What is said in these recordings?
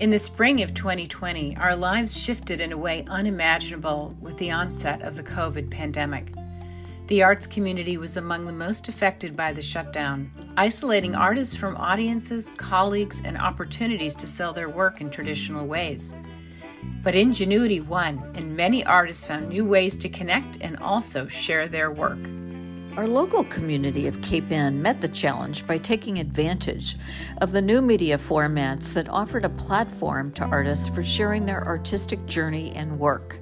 In the spring of 2020, our lives shifted in a way unimaginable with the onset of the COVID pandemic. The arts community was among the most affected by the shutdown, isolating artists from audiences, colleagues, and opportunities to sell their work in traditional ways. But ingenuity won, and many artists found new ways to connect and also share their work. Our local community of Cape Ann met the challenge by taking advantage of the new media formats that offered a platform to artists for sharing their artistic journey and work.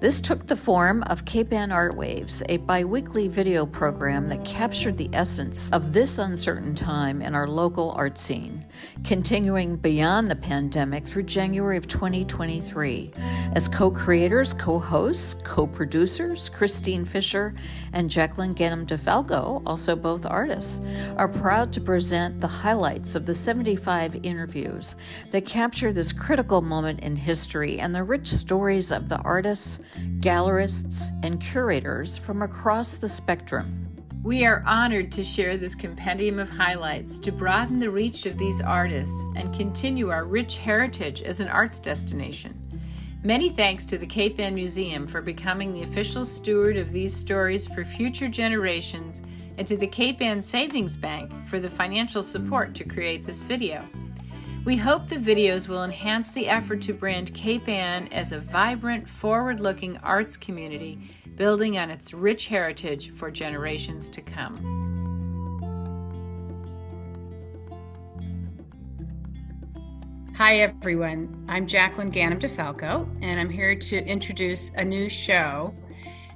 This took the form of Cape Ann Art Waves, a biweekly video program that captured the essence of this uncertain time in our local art scene, continuing beyond the pandemic through January of 2023. As co creators, co hosts, co producers, Christine Fisher and Jacqueline Ganem DeFalco, also both artists, are proud to present the highlights of the 75 interviews that capture this critical moment in history and the rich stories of the artists, gallerists, and curators from across the spectrum. We are honored to share this compendium of highlights to broaden the reach of these artists and continue our rich heritage as an arts destination. Many thanks to the Cape Ann Museum for becoming the official steward of these stories for future generations and to the Cape Ann Savings Bank for the financial support to create this video. We hope the videos will enhance the effort to brand Cape Ann as a vibrant, forward looking arts community, building on its rich heritage for generations to come. Hi, everyone. I'm Jacqueline Ganem DeFalco, and I'm here to introduce a new show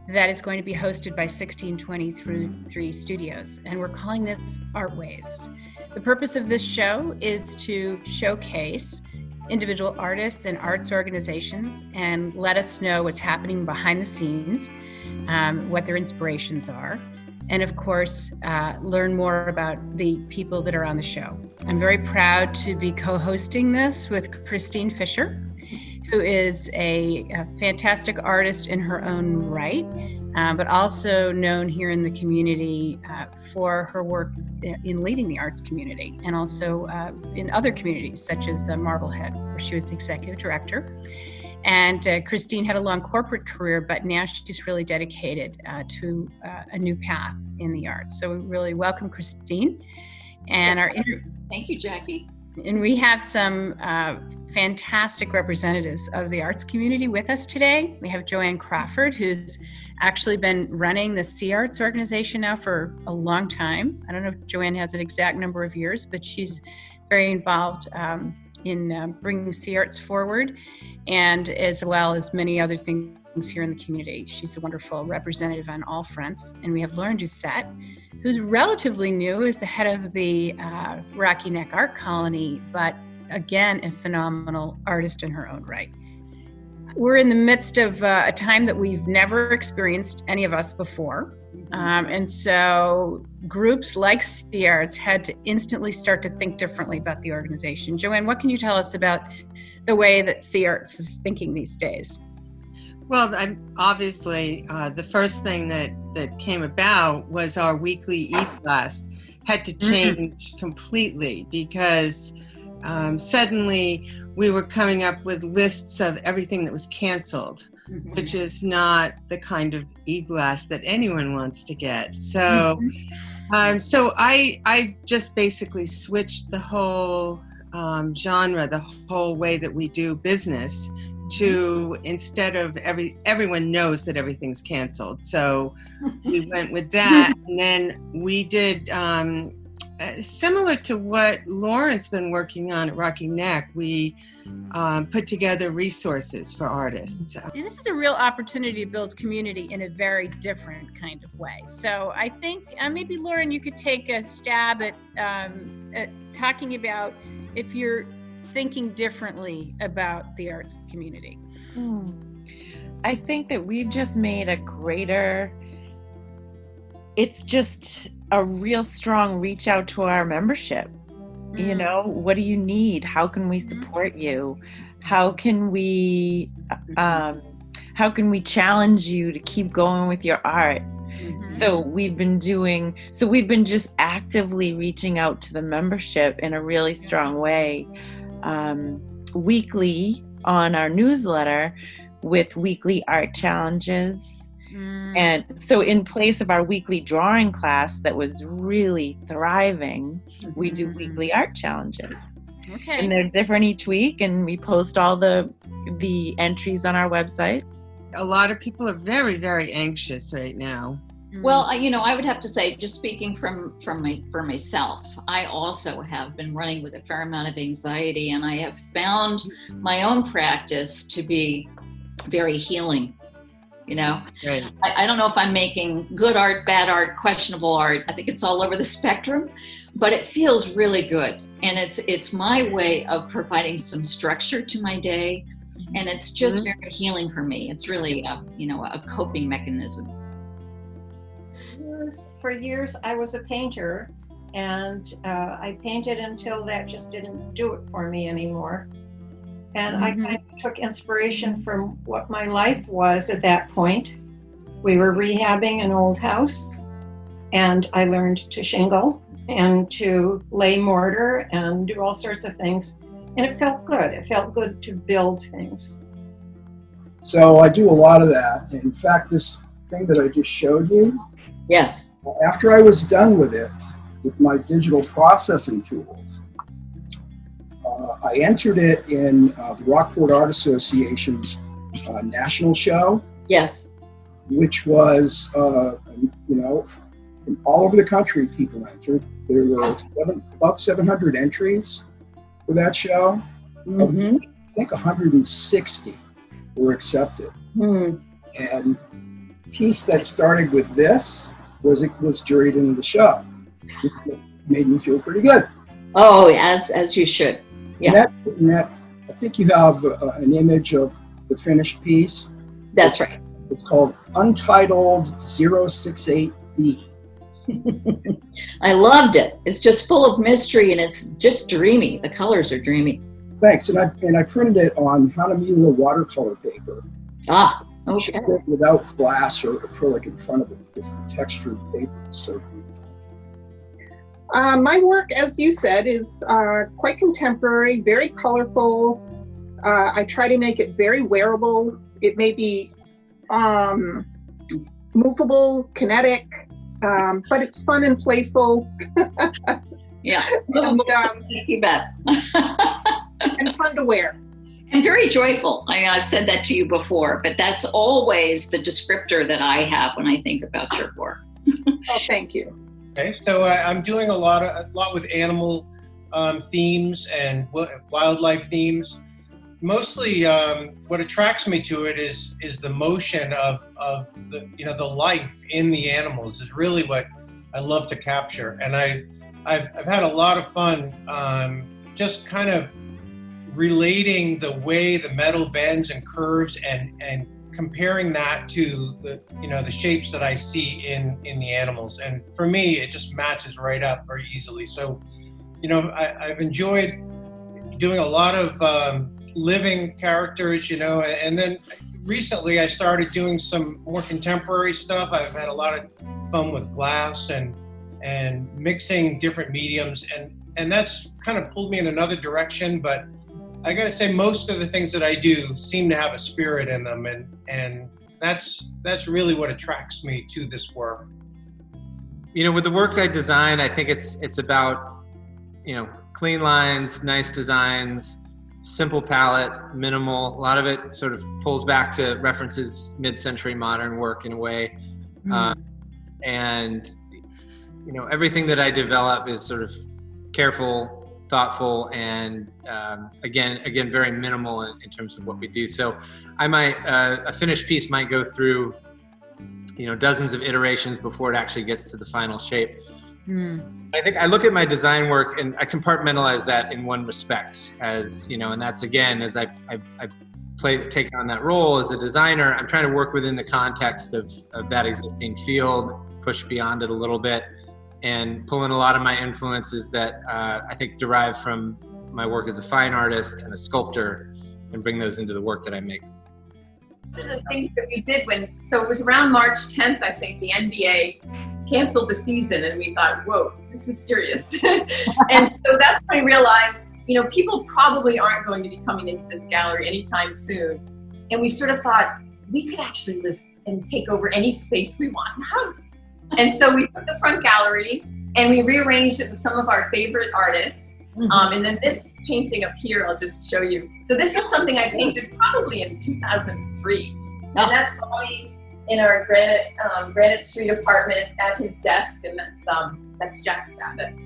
that is going to be hosted by 1623 Studios, and we're calling this Art Waves. The purpose of this show is to showcase individual artists and arts organizations and let us know what's happening behind the scenes, um, what their inspirations are, and of course, uh, learn more about the people that are on the show. I'm very proud to be co hosting this with Christine Fisher, who is a, a fantastic artist in her own right uh, but also known here in the community uh, for her work in leading the arts community and also uh, in other communities such as uh, Marblehead, where she was the executive director. And uh, Christine had a long corporate career, but now she's really dedicated uh, to a new path in the arts. So we really welcome Christine. And our inter- thank you, Jackie. And we have some fantastic representatives of the arts community with us today. We have Joanne Crawford, who's actually been running the Sea Arts organization now for a long time. I don't know if Joanne has an exact number of years, but she's very involved um, in uh, bringing Sea Arts forward, and as well as many other things here in the community. She's a wonderful representative on all fronts. And we have Lauren Doucette, who's relatively new as the head of the uh, Rocky Neck Art Colony, but again, a phenomenal artist in her own right. We're in the midst of uh, a time that we've never experienced, any of us before. Um, and so groups like Sea Arts had to instantly start to think differently about the organization. Joanne, what can you tell us about the way that Sea Arts is thinking these days? Well, I'm, obviously, uh, the first thing that, that came about was our weekly e-blast had to mm-hmm. change mm-hmm. completely because um, suddenly we were coming up with lists of everything that was canceled. Which is not the kind of e-blast that anyone wants to get. So, mm-hmm. um, so I I just basically switched the whole um, genre, the whole way that we do business to mm-hmm. instead of every everyone knows that everything's canceled so we went with that and then we did um, uh, similar to what Lauren's been working on at Rocky Neck, we um, put together resources for artists. And this is a real opportunity to build community in a very different kind of way. So I think uh, maybe Lauren, you could take a stab at, um, at talking about if you're thinking differently about the arts community. Hmm. I think that we've just made a greater it's just a real strong reach out to our membership. Mm. You know, what do you need? How can we mm-hmm. support you? How can we mm-hmm. um, how can we challenge you to keep going with your art? Mm-hmm. So we've been doing so we've been just actively reaching out to the membership in a really strong way. Um, weekly on our newsletter with weekly art challenges. Mm. And so, in place of our weekly drawing class that was really thriving, mm-hmm. we do mm-hmm. weekly art challenges. Okay. And they're different each week, and we post all the the entries on our website. A lot of people are very, very anxious right now. Well, you know, I would have to say, just speaking from from my for myself, I also have been running with a fair amount of anxiety, and I have found my own practice to be very healing. You know, right. I, I don't know if I'm making good art, bad art, questionable art. I think it's all over the spectrum, but it feels really good, and it's it's my way of providing some structure to my day, and it's just mm-hmm. very healing for me. It's really a you know a coping mechanism. For years, I was a painter, and uh, I painted until that just didn't do it for me anymore. And mm-hmm. I kind of took inspiration from what my life was at that point. We were rehabbing an old house, and I learned to shingle and to lay mortar and do all sorts of things. And it felt good. It felt good to build things. So I do a lot of that. In fact, this thing that I just showed you. Yes. After I was done with it, with my digital processing tools, I entered it in uh, the Rockport Art Association's uh, national show. Yes. Which was, uh, you know, from all over the country, people entered. There were seven, about 700 entries for that show. Mm-hmm. I think 160 were accepted. Mm. And piece that started with this was it was juried into the show. It made me feel pretty good. Oh, as as you should. Yeah. That, that, I think you have uh, an image of the finished piece. That's right. It's called Untitled 068B. I loved it. It's just full of mystery and it's just dreamy. The colors are dreamy. Thanks. And I and I printed it on Hahnemühle watercolor paper. Ah, okay. Without glass or acrylic in front of it because the textured paper is so beautiful. Uh, my work, as you said, is uh, quite contemporary, very colorful. Uh, I try to make it very wearable. It may be um, movable, kinetic, um, but it's fun and playful. yeah, and, um, you bet. and fun to wear. And very joyful. I mean, I've said that to you before, but that's always the descriptor that I have when I think about your work. oh, thank you. Okay, so uh, I'm doing a lot of a lot with animal um, themes and wildlife themes. Mostly, um, what attracts me to it is is the motion of of the you know the life in the animals is really what I love to capture, and I I've, I've had a lot of fun um, just kind of relating the way the metal bends and curves and and comparing that to the you know the shapes that I see in in the animals, and for me, it just matches right up very easily. So, you know, I, have enjoyed doing a lot of um, living characters, you know, and then recently I started doing some more contemporary stuff. I've had a lot of fun with glass and and mixing different mediums, and and that's kind of pulled me in another direction, but I gotta say, most of the things that I do seem to have a spirit in them, and and that's that's really what attracts me to this work. You know, with the work I design, I think it's it's about you know clean lines, nice designs, simple palette, minimal. A lot of it sort of pulls back to references mid-century modern work in a way, mm. uh, and you know everything that I develop is sort of careful thoughtful and um, again again very minimal in, in, terms of what we do. So i might uh, a finished piece might go through you know dozens of iterations before it actually gets to the final shape. Mm. i think i look at my design work and i compartmentalize that in one respect as you know and that's again as i i, I play take on that role as a designer i'm trying to work within the context of, of that existing field push beyond it a little bit and pull in a lot of my influences that uh, I think derive from my work as a fine artist and a sculptor and bring those into the work that I make. One of the things that we did when, so it was around March 10th, I think, the NBA canceled the season, and we thought, whoa, this is serious. and so that's when I realized, you know, people probably aren't going to be coming into this gallery anytime soon. And we sort of thought, we could actually live and take over any space we want in the house. And so we took the front gallery and we rearranged it with some of our favorite artists. Mm-hmm. Um, and then this painting up here, I'll just show you. So this was something I painted probably in 2003. And that's Bobby in our Granite um, Granite Street apartment at his desk, and that's um, that's Jack Sabbath.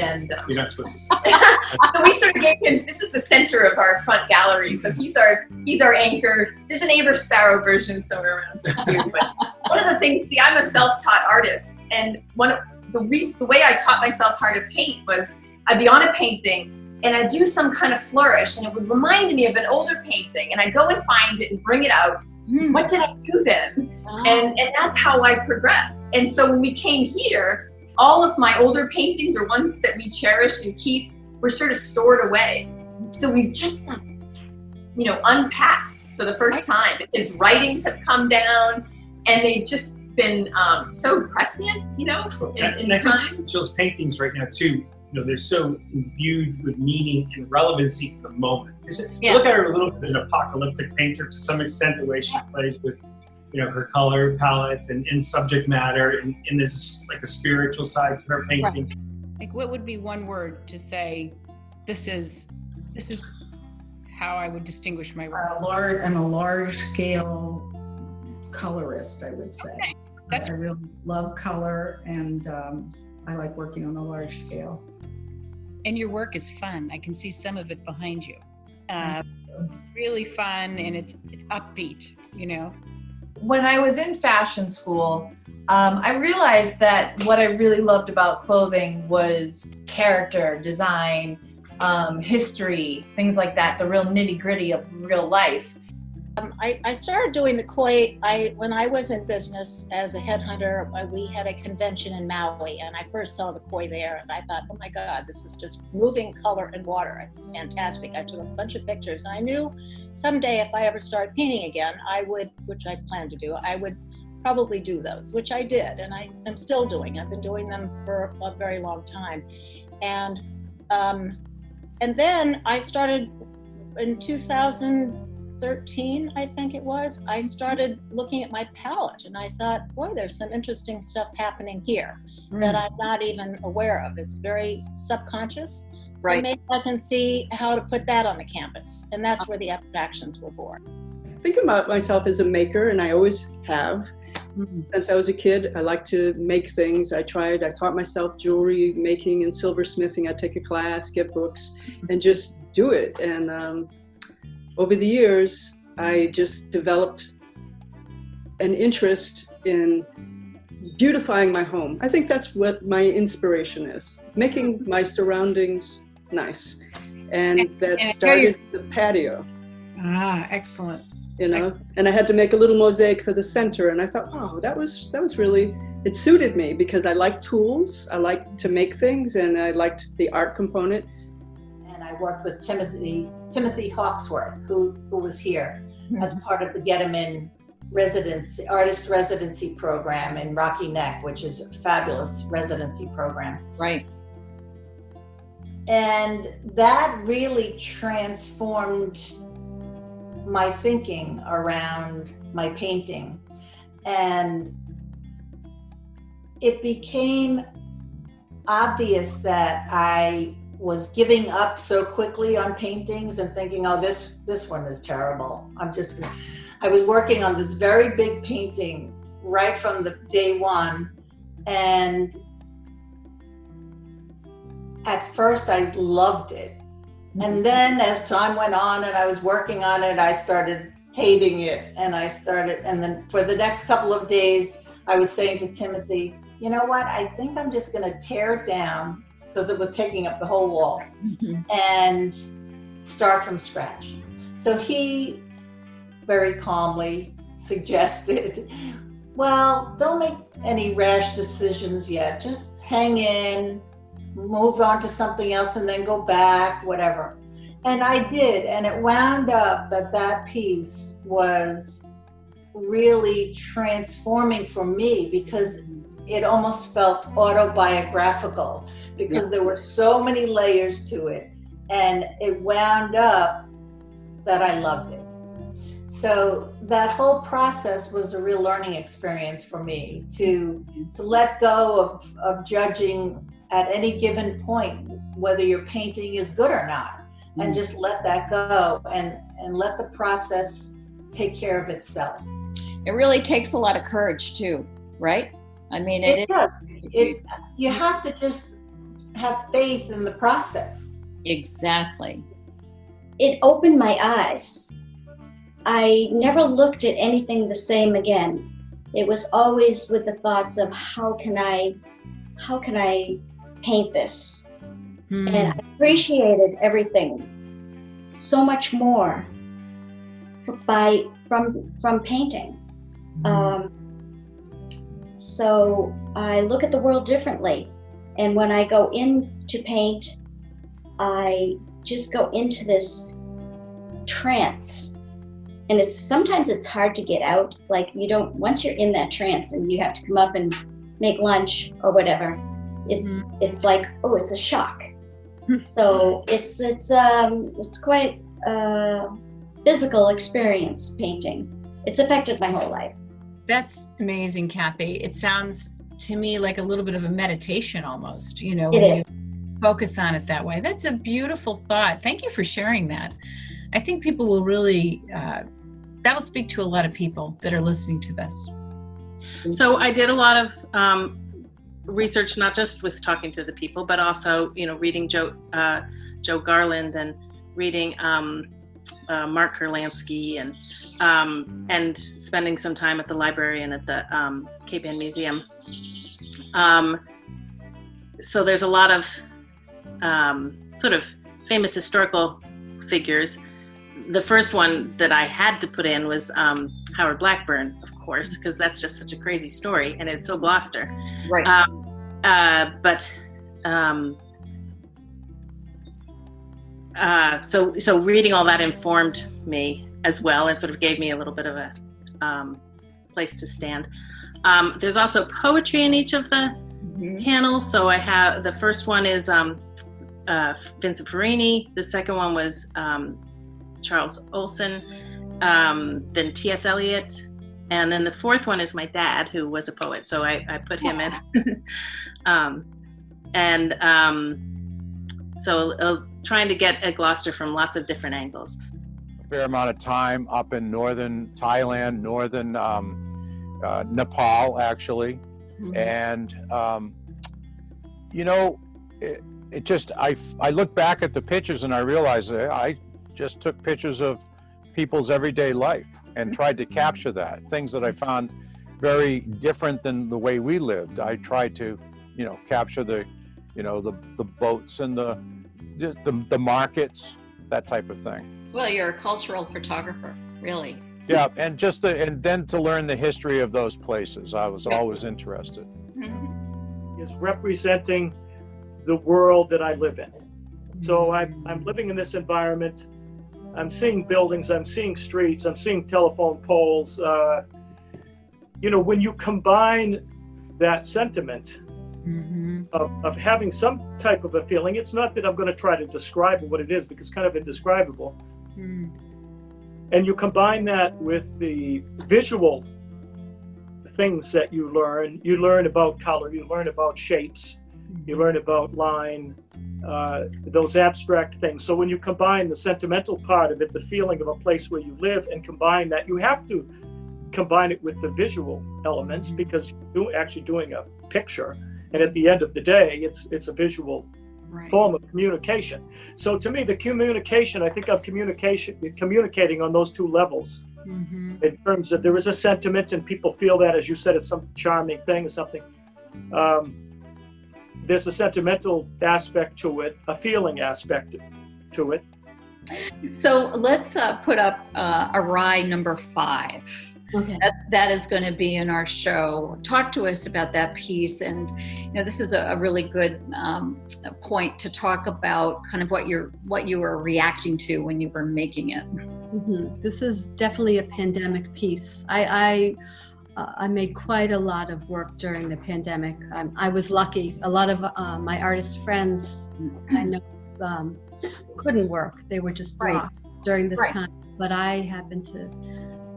And um, you're not supposed to. so we sort of gave him. This is the center of our front gallery. So he's our he's our anchor. There's an Aver Sparrow version somewhere around here too. But one of the things, see, I'm a self-taught artist, and one of the reason, the way I taught myself how to paint was I'd be on a painting and I'd do some kind of flourish, and it would remind me of an older painting, and I'd go and find it and bring it out. Mm. What did I do then? Oh. And and that's how I progressed. And so when we came here, all of my older paintings or ones that we cherish and keep were sort of stored away. So we've just like, you know, unpacked for the first time. His writings have come down and they've just been um, so prescient, you know, in, in time. Jill's paintings right now too, you know, they're so imbued with meaning and relevancy to the moment. Yeah. Look at her a little bit as an apocalyptic painter to some extent, the way she plays with you know her color palette and, and subject matter and, and there's like a spiritual side to her painting. Right. like what would be one word to say this is this is how i would distinguish my work a large i'm a large scale colorist i would say. Okay. That's i really love color and um, i like working on a large scale. And your work is fun. I can see some of it behind you. Uh, really fun and it's it's upbeat you know when I was in fashion school, um, I realized that what I really loved about clothing was character, design, um, history, things like that, the real nitty gritty of real life. Um, I, I, started doing the koi. I when I was in business as a headhunter, uh, we had a convention in Maui, and I first saw the koi there, and I thought, oh my God, this is just moving color and water. This is fantastic. I took a bunch of pictures, I knew someday if I ever started painting again, I would, which I plan to do, I would probably do those, which I did, and I am still doing. I've been doing them for a very long time, and um, and then I started in 2000 13, I think it was, I started looking at my palette and I thought, boy, there's some interesting stuff happening here mm. that I'm not even aware of. It's very subconscious. So right. maybe I can see how to put that on the canvas. And that's where the abstractions were born. I think about myself as a maker, and I always have. Mm-hmm. Since I was a kid, I like to make things. I tried, I taught myself jewelry making and silversmithing. I'd take a class, get books, mm-hmm. and just do it. And um, over the years, I just developed an interest in beautifying my home. I think that's what my inspiration is making my surroundings nice. And that started the patio. Ah, excellent. You know, excellent. and I had to make a little mosaic for the center, and I thought, oh, that was that was really it suited me because I like tools, I like to make things, and I liked the art component. I worked with Timothy Timothy Hawkesworth, who who was here mm-hmm. as part of the In residency artist residency program in Rocky Neck, which is a fabulous residency program. Right. And that really transformed my thinking around my painting. And it became obvious that I was giving up so quickly on paintings and thinking, oh, this this one is terrible. I'm just. I was working on this very big painting right from the day one, and at first I loved it, and mm-hmm. then as time went on and I was working on it, I started hating it, and I started, and then for the next couple of days, I was saying to Timothy, you know what? I think I'm just going to tear it down because it was taking up the whole wall mm-hmm. and start from scratch. So he very calmly suggested well, don't make any rash decisions yet. Just hang in, move on to something else, and then go back, whatever. And I did, and it wound up that that piece was really transforming for me because it almost felt autobiographical because yeah. there were so many layers to it and it wound up that I loved it. So that whole process was a real learning experience for me to to let go of, of judging at any given point whether your painting is good or not and mm. just let that go and and let the process take care of itself it really takes a lot of courage too right i mean it, it does it, you have to just have faith in the process exactly it opened my eyes I never looked at anything the same again. It was always with the thoughts of how can I how can I paint this? Hmm. And I appreciated everything so much more by from from painting. Hmm. Um, so I look at the world differently, and when I go in to paint, I just go into this trance. And it's sometimes it's hard to get out. Like you don't once you're in that trance and you have to come up and make lunch or whatever it's mm-hmm. it's like oh it's a shock. So it's it's um it's quite a physical experience painting. It's affected my whole life. That's amazing kathy. It sounds to me like a little bit of a meditation almost you know it when is. you focus on it that way that's a beautiful thought thank you for sharing that I think people will really uh, that'll speak to a lot of people that are listening to this. So I did a lot of um, research, not just with talking to the people, but also you know reading Joe uh, Joe Garland and reading um, uh, Mark Kurlansky and um, and spending some time at the library and at the um, Cape Ann Museum. Um, so there's a lot of um, sort of famous historical figures the first one that I had to put in was um, Howard Blackburn, of course, because that's just such a crazy story and it's so Gloucester. Right. Um, uh, but um, uh, so so reading all that informed me as well and sort of gave me a little bit of a um, place to stand. Um, there's also poetry in each of the mm-hmm. panels. So I have the first one is um, uh, Vincent Ferrini. The second one was um, Charles Olson, um, then T.S. Eliot, and then the fourth one is my dad, who was a poet. So I, I put him in. um, and um, so uh, trying to get at Gloucester from lots of different angles. A fair amount of time up in northern Thailand, northern um, uh, Nepal, actually. Mm-hmm. And, um, you know, it, it just, I, I look back at the pictures and I realize that I just took pictures of people's everyday life and tried to capture that. Things that I found very different than the way we lived. I tried to, you know, capture the, you know, the the boats and the the, the markets, that type of thing. Well, you're a cultural photographer, really. Yeah, and just the, and then to learn the history of those places, I was always interested. Mm-hmm. Is representing the world that I live in. So I'm, I'm living in this environment I'm seeing buildings, I'm seeing streets, I'm seeing telephone poles. Uh, you know, when you combine that sentiment mm-hmm. of, of having some type of a feeling, it's not that I'm going to try to describe what it is because it's kind of indescribable. Mm. And you combine that with the visual things that you learn. You learn about color, you learn about shapes, you mm-hmm. learn about line, uh, those abstract things. So when you combine the sentimental part of it, the feeling of a place where you live, and combine that, you have to combine it with the visual elements because you're actually doing a picture. And at the end of the day, it's it's a visual right. form of communication. So to me, the communication, I think of communication, communicating on those two levels. Mm-hmm. In terms of there is a sentiment, and people feel that, as you said, it's some charming thing or something. Um, there's a sentimental aspect to it, a feeling aspect to it. So let's uh, put up uh, Awry number five. Okay. That's that is going to be in our show. Talk to us about that piece, and you know this is a, a really good um, point to talk about kind of what you're what you were reacting to when you were making it. Mm-hmm. This is definitely a pandemic piece. I I, uh, I made quite a lot of work during the pandemic. Um, I was lucky. A lot of uh, my artist friends I know um, couldn't work. They were just blocked right. during this right. time. But I happened to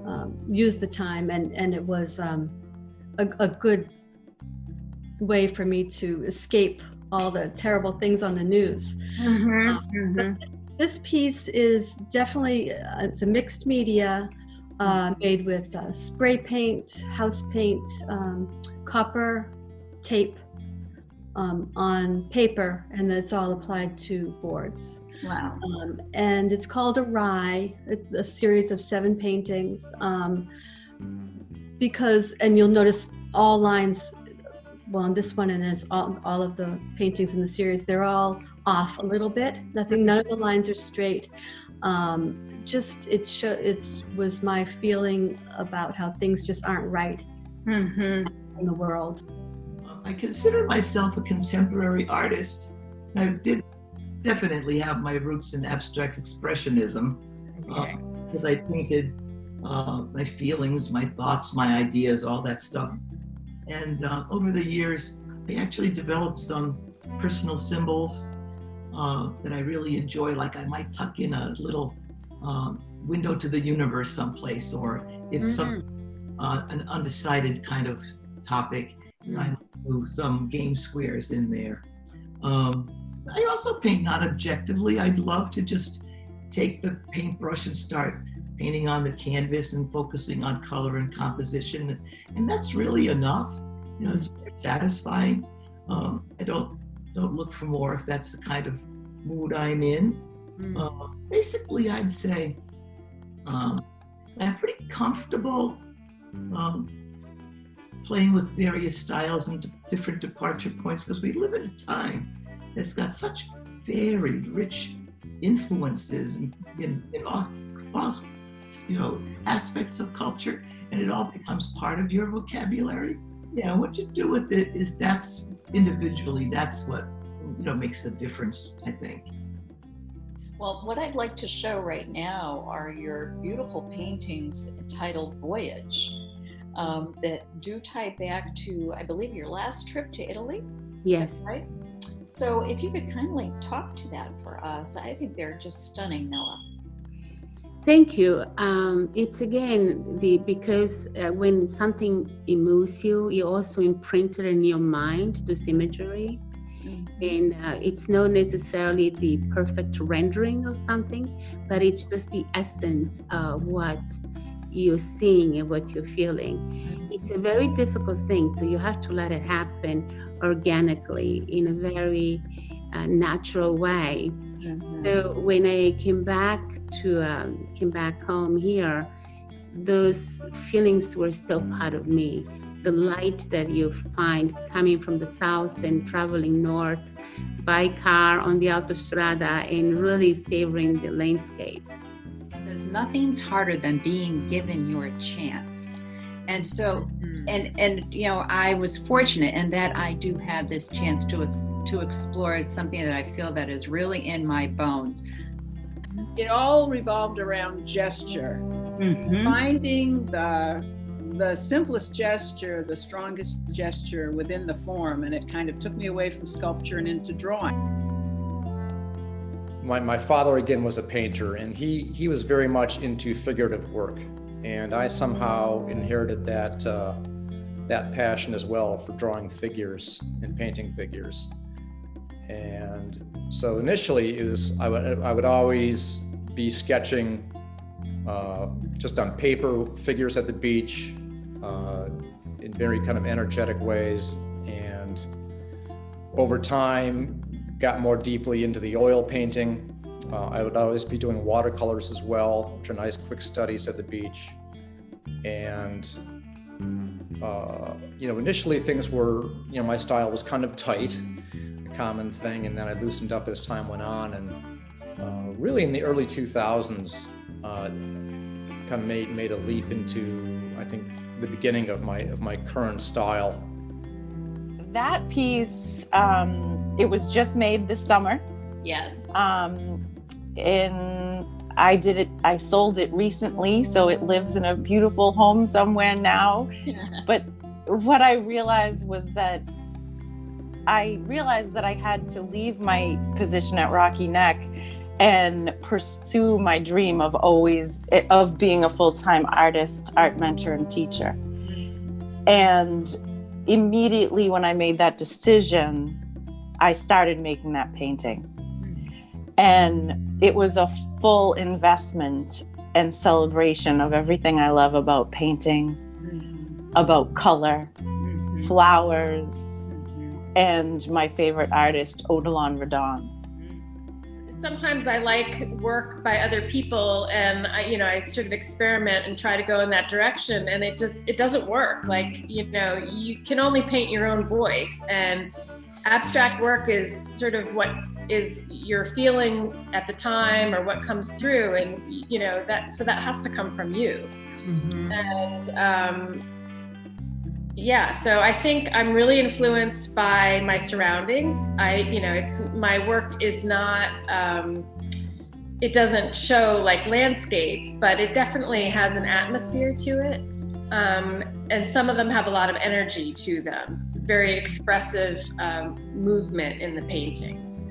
um, use the time, and and it was um, a, a good way for me to escape all the terrible things on the news. Mm-hmm, um, mm-hmm. This piece is definitely uh, it's a mixed media uh, made with uh, spray paint, house paint, um, copper, tape um, on paper, and then it's all applied to boards. Wow. Um, and it's called Awry, a, a series of seven paintings. Um, because, and you'll notice all lines, well, on this one and it's all, all of the paintings in the series, they're all off a little bit. Nothing, none of the lines are straight. Um, just it show, it's was my feeling about how things just aren't right mm-hmm. in the world. I consider myself a contemporary artist. I did definitely have my roots in abstract expressionism because uh, I painted uh, my feelings, my thoughts, my ideas, all that stuff. And uh, over the years, I actually developed some personal symbols uh, that I really enjoy. Like I might tuck in a little um, window to the universe someplace, or if mm-hmm. some uh, an undecided kind of topic, mm-hmm. I do some game squares in there. Um, I also paint not objectively. I'd love to just take the paintbrush and start painting on the canvas and focusing on color and composition. And that's really enough. You know, it's satisfying. Um, I don't don't look for more if that's the kind of mood I'm in. Mm. Uh, basically, I'd say um, I'm pretty comfortable um, playing with various styles and different departure points because we live in a time that's got such varied, rich influences in, in, in all, all, you know, aspects of culture, and it all becomes part of your vocabulary. Yeah, what you do with it is that's individually, that's what you know makes the difference, I think. Well, what I'd like to show right now are your beautiful paintings entitled Voyage um, that do tie back to, I believe, your last trip to Italy. Yes. right? So if you could kindly talk to that for us, I think they're just stunning, Noah. Thank you. Um, it's again the because uh, when something moves you, you also imprint it in your mind this imagery, mm-hmm. and uh, it's not necessarily the perfect rendering of something, but it's just the essence of what you're seeing and what you're feeling. Mm-hmm. It's a very difficult thing, so you have to let it happen organically in a very uh, natural way. Mm-hmm. So when I came back to um, came back home here, those feelings were still part of me. The light that you find coming from the south and traveling north by car on the autostrada and really savoring the landscape. There's nothing's harder than being given your chance and so mm-hmm. and and you know i was fortunate in that i do have this chance to to explore something that i feel that is really in my bones it all revolved around gesture mm-hmm. finding the the simplest gesture the strongest gesture within the form and it kind of took me away from sculpture and into drawing my, my father again was a painter and he he was very much into figurative work and I somehow inherited that uh, that passion as well for drawing figures and painting figures. And so initially, it was I would I would always be sketching uh, just on paper figures at the beach uh, in very kind of energetic ways, and over time got more deeply into the oil painting uh, I would always be doing watercolors as well, which are nice quick studies at the beach. And, uh, you know, initially things were, you know, my style was kind of tight, a common thing. And then I loosened up as time went on. And uh, really in the early 2000s, uh, kind of made, made a leap into I think the beginning of my of my current style. That piece, um, it was just made this summer. Yes. Um, and I did it. I sold it recently, so it lives in a beautiful home somewhere now. but what I realized was that I realized that I had to leave my position at Rocky Neck and pursue my dream of always of being a full-time artist, art mentor and teacher. And immediately when I made that decision, I started making that painting. And it was a full investment and celebration of everything I love about painting, mm-hmm. about color, mm-hmm. flowers, mm-hmm. and my favorite artist, Odilon Redon sometimes I like work by other people and I, you know, I sort of experiment and try to go in that direction and it just, it doesn't work. Like, you know, you can only paint your own voice and abstract work is sort of what is your feeling at the time or what comes through and, you know, that, so that has to come from you. Mm-hmm. And, um, yeah so i think i'm really influenced by my surroundings i you know it's my work is not um, it doesn't show like landscape but it definitely has an atmosphere to it um, and some of them have a lot of energy to them it's very expressive um, movement in the paintings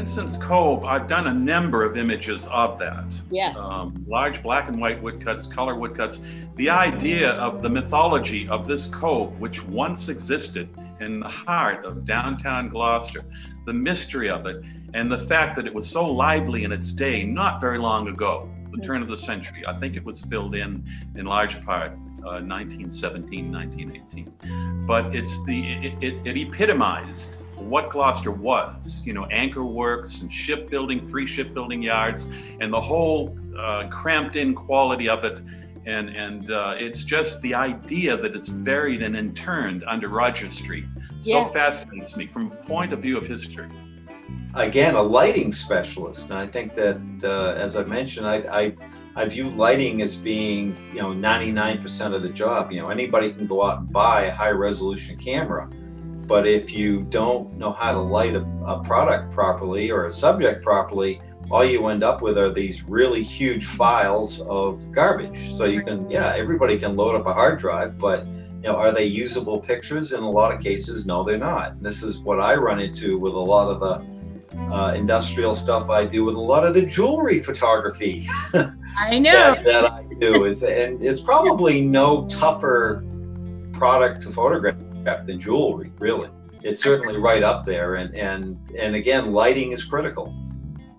Vincent's Cove, I've done a number of images of that. Yes. Um, large black and white woodcuts, color woodcuts. The idea of the mythology of this cove, which once existed in the heart of downtown Gloucester, the mystery of it, and the fact that it was so lively in its day not very long ago, the turn of the century. I think it was filled in in large part uh, 1917, 1918. But it's the it, it, it epitomized what Gloucester was, you know, anchor works and shipbuilding, three shipbuilding yards, and the whole uh, cramped in quality of it. And, and uh, it's just the idea that it's buried and interned under Rogers Street so yeah. fascinates me from a point of view of history. Again, a lighting specialist. And I think that, uh, as I mentioned, I, I I view lighting as being, you know, 99% of the job. You know, anybody can go out and buy a high resolution camera, but if you don't know how to light a, a product properly or a subject properly, all you end up with are these really huge files of garbage. So you can, yeah, everybody can load up a hard drive, but you know, are they usable pictures? In a lot of cases, no, they're not. And this is what I run into with a lot of the uh, industrial stuff I do with a lot of the jewelry photography. I know that, that I do is, and it's probably no tougher product to photograph than jewelry, really. It's certainly right up there, and and and again, lighting is critical.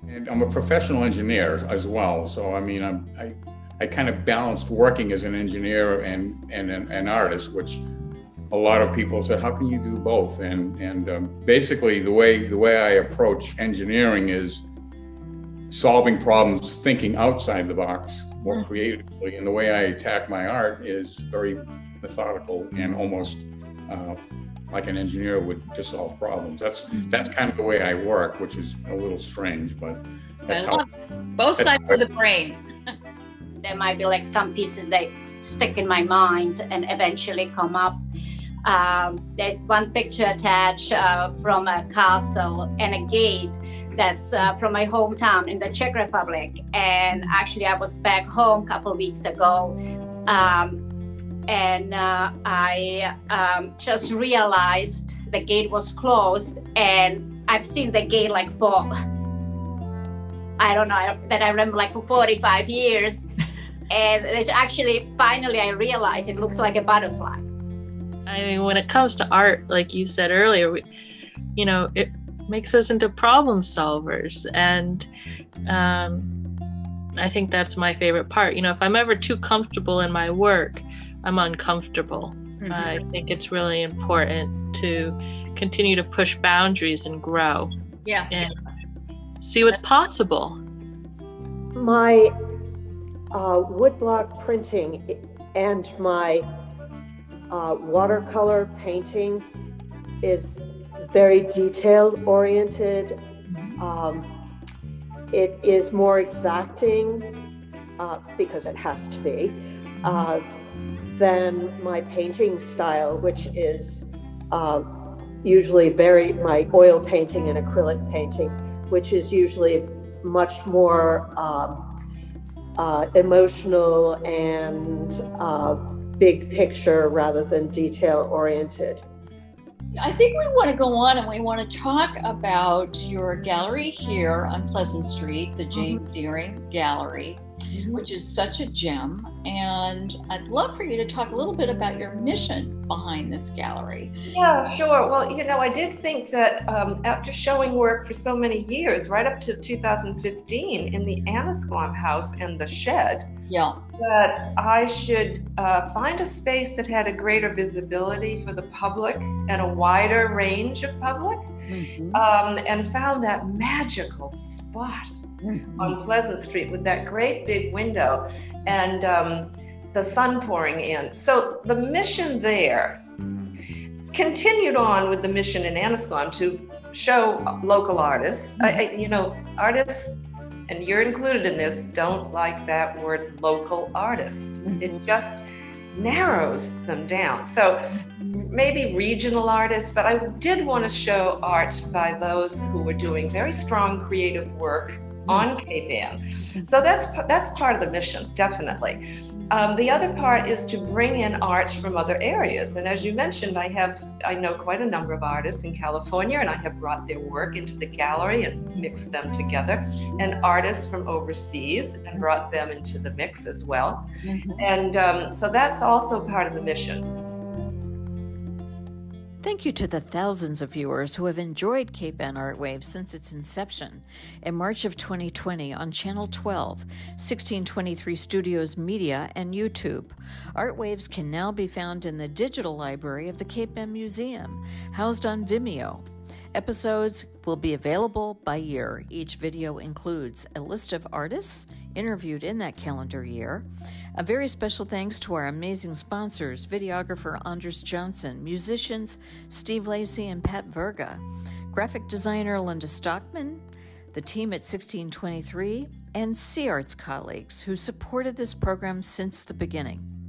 And I'm a professional engineer as well, so I mean, I'm, I I kind of balanced working as an engineer and and an, an artist, which a lot of people said, how can you do both? And and um, basically, the way the way I approach engineering is solving problems, thinking outside the box more mm. creatively, and the way I attack my art is very methodical and almost uh, like an engineer would to solve problems. That's mm-hmm. that's kind of the way I work, which is a little strange, but that's how. Both sides of the brain. there might be like some pieces that stick in my mind and eventually come up. Um, there's one picture attached uh, from a castle and a gate that's uh, from my hometown in the Czech Republic. And actually, I was back home a couple weeks ago. Um, and uh, I um, just realized the gate was closed, and I've seen the gate like for I don't know that I remember like for 45 years, and it's actually finally I realized it looks like a butterfly. I mean, when it comes to art, like you said earlier, we, you know, it makes us into problem solvers, and um, I think that's my favorite part. You know, if I'm ever too comfortable in my work I'm uncomfortable. Mm-hmm. I think it's really important to continue to push boundaries and grow. Yeah. And see what's possible. My uh, woodblock printing and my uh, watercolor painting is very detail oriented. Um, it is more exacting uh, because it has to be. Uh, than my painting style, which is uh, usually very my oil painting and acrylic painting, which is usually much more um, uh, emotional and uh, big picture rather than detail oriented. I think we want to go on and we want to talk about your gallery here on Pleasant Street, the Jane mm-hmm. Deering Gallery which is such a gem. And I'd love for you to talk a little bit about your mission behind this gallery. Yeah, sure. Well, you know, I did think that um, after showing work for so many years, right up to 2015 in the Annisquam House and the Shed, yeah, that I should uh, find a space that had a greater visibility for the public and a wider range of public, mm-hmm. um, and found that magical spot mm-hmm. on Pleasant Street with that great big window and um, the sun pouring in. So the mission there continued on with the mission in Annisquam to show local artists. I, I, you know, artists, and you're included in this, don't like that word local artist. Mm-hmm. It just narrows them down. So maybe regional artists, but I did want to show art by those who were doing very strong creative work on Cape Ann. So that's that's part of the mission, definitely. Um, the other part is to bring in art from other areas. And as you mentioned, I have I know quite a number of artists in California, and I have brought their work into the gallery and mixed them together, and artists from overseas and brought them into the mix as well. Mm-hmm. And um, so that's also part of the mission. Thank you to the thousands of viewers who have enjoyed Cape Ann Art Wave since its inception in March of 2020 on Channel 12, 1623 Studios Media, and YouTube. Art Waves can now be found in the digital library of the Cape Ann Museum, housed on Vimeo. Episodes will be available by year. Each video includes a list of artists interviewed in that calendar year a very special thanks to our amazing sponsors videographer Anders Johnson, musicians Steve Lacey and Pat Verga, graphic designer Linda Stockman, the team at 1623, and Sea Arts colleagues who supported this program since the beginning.